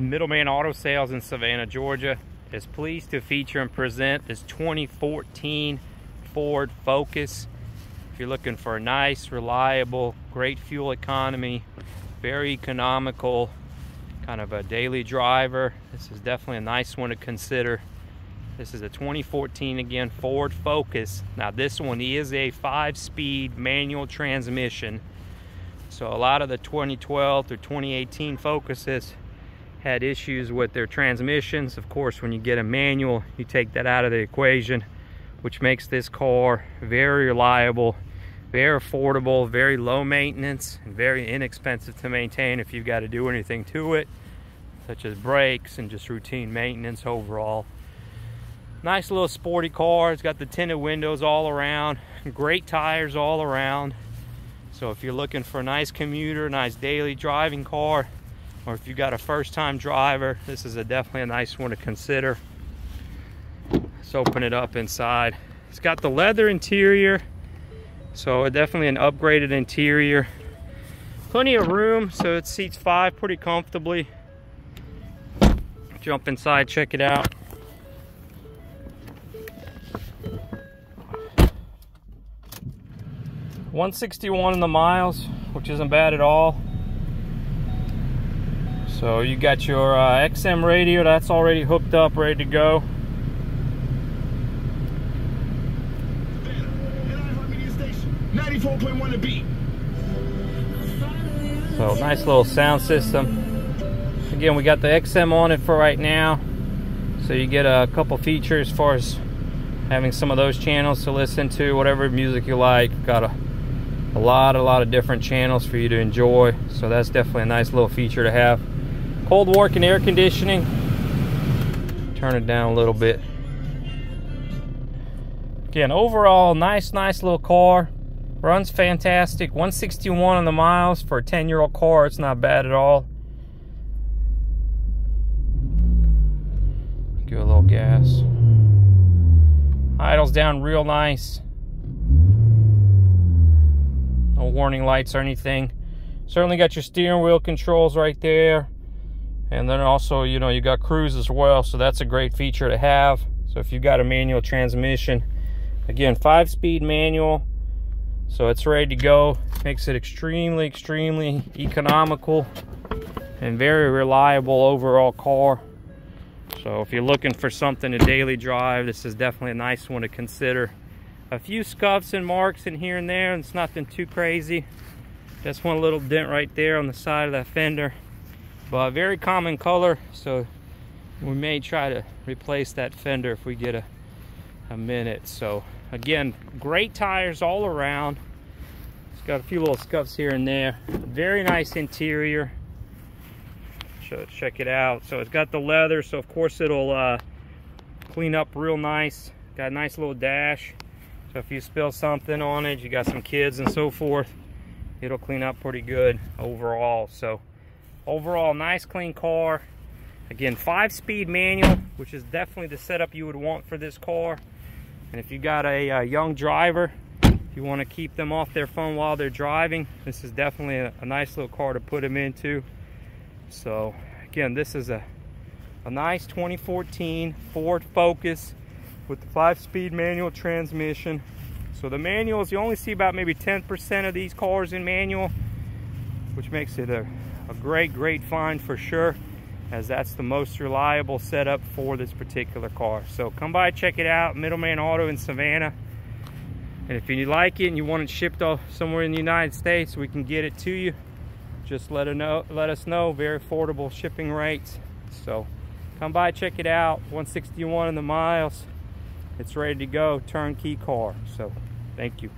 Middleman Auto Sales in Savannah, Georgia is pleased to feature and present this 2014 Ford Focus. If you're looking for a nice, reliable, great fuel economy, very economical, kind of a daily driver, this is definitely a nice one to consider. This is a 2014 again Ford Focus. Now this one is a five-speed manual transmission. So a lot of the 2012 through 2018 Focuses had issues with their transmissions. Of course, when you get a manual, you take that out of the equation, which makes this car very reliable, very affordable, very low maintenance, and very inexpensive to maintain if you've got to do anything to it, such as brakes and just routine maintenance overall. Nice little sporty car. It's got the tinted windows all around, great tires all around. So if you're looking for a nice commuter, nice daily driving car, or if you've got a first time driver, this is a definitely a nice one to consider. Let's open it up inside. It's got the leather interior, so definitely an upgraded interior. Plenty of room, so it seats five pretty comfortably. Jump inside, check it out. One sixty one in the miles, which isn't bad at all. So you got your uh, XM radio, that's already hooked up, ready to go. So nice little sound system. Again, we got the XM on it for right now. So you get a couple features as far as having some of those channels to listen to, whatever music you like. Got a, a lot, a lot of different channels for you to enjoy. So that's definitely a nice little feature to have cold working air conditioning. Turn it down a little bit. Again overall nice nice little car. Runs fantastic. 161 on the miles for a 10 year old car. It's not bad at all. Give a little gas. Idles down real nice. No warning lights or anything. Certainly got your steering wheel controls right there and then also you know you got cruise as well so that's a great feature to have. So if you've got a manual transmission again five speed manual so it's ready to go. Makes it extremely extremely economical and very reliable overall car. So if you're looking for something to daily drive this is definitely a nice one to consider. A few scuffs and marks in here and there and it's nothing too crazy. Just one little dent right there on the side of that fender but very common color so we may try to replace that fender if we get a, a minute. So again great tires all around. It's got a few little scuffs here and there. Very nice interior. So check it out. So it's got the leather so of course it'll uh, clean up real nice. Got a nice little dash. So if you spill something on it you got some kids and so forth it'll clean up pretty good overall. So overall nice clean car. Again five speed manual which is definitely the setup you would want for this car. And if you got a, a young driver if you want to keep them off their phone while they're driving this is definitely a, a nice little car to put them into. So again this is a a nice 2014 Ford Focus with the five speed manual transmission. So the manuals you only see about maybe 10% of these cars in manual which makes it a a great, great find for sure, as that's the most reliable setup for this particular car. So come by, check it out, Middleman Auto in Savannah. And if you like it and you want it shipped off somewhere in the United States, we can get it to you. Just let, know, let us know, very affordable shipping rates. So come by, check it out, 161 in the miles. It's ready to go, turnkey car. So thank you.